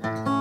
Bye.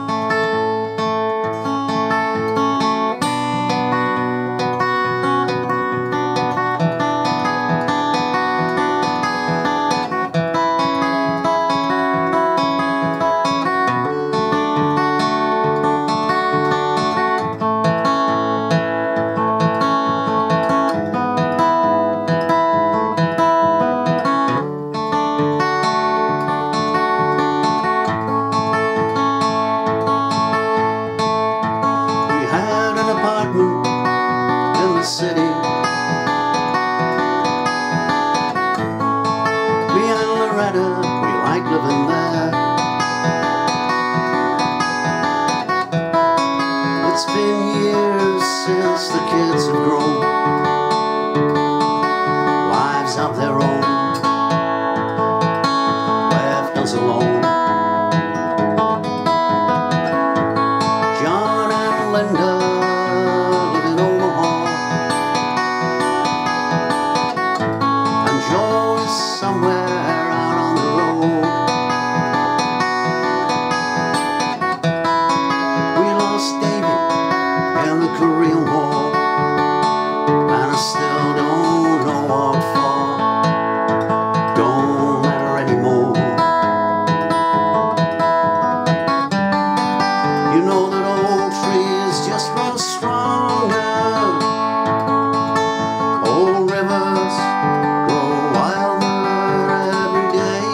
city. You know that old trees just grow stronger. Old rivers grow wilder every day.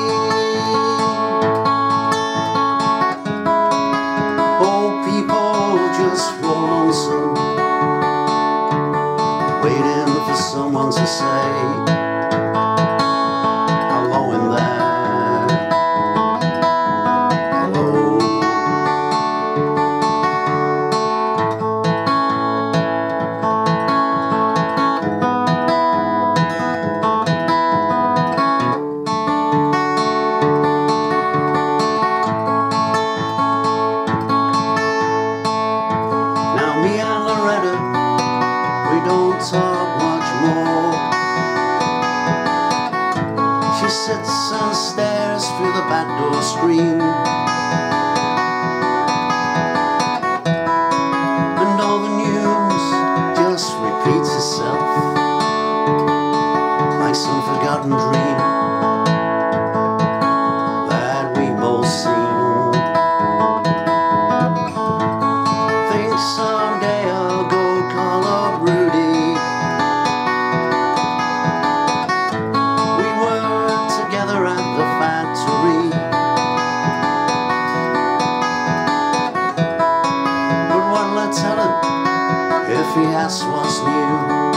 Old people just grow lonesome, waiting for someone to say. so much more She sits and stares through the back door screen. fiasco was new.